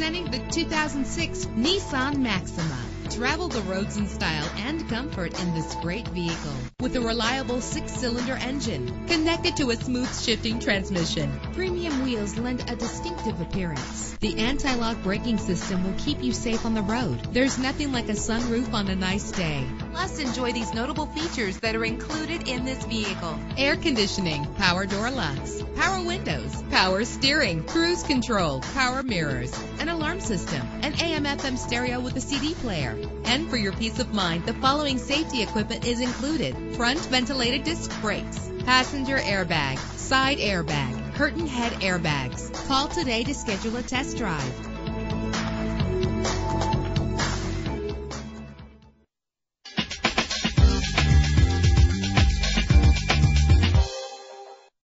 2006 Nissan Maxima. Travel the roads in style and comfort in this great vehicle with a reliable six-cylinder engine connected to a smooth shifting transmission. Premium wheels lend a distinctive appearance. The anti-lock braking system will keep you safe on the road. There's nothing like a sunroof on a nice day. Plus, enjoy these notable features that are included in this vehicle. Air conditioning, power door locks, power windows, power steering, cruise control, power mirrors, an alarm system, an AM FM stereo with a CD player. And for your peace of mind, the following safety equipment is included. Front ventilated disc brakes, passenger airbag, side airbag, curtain head airbags. Call today to schedule a test drive.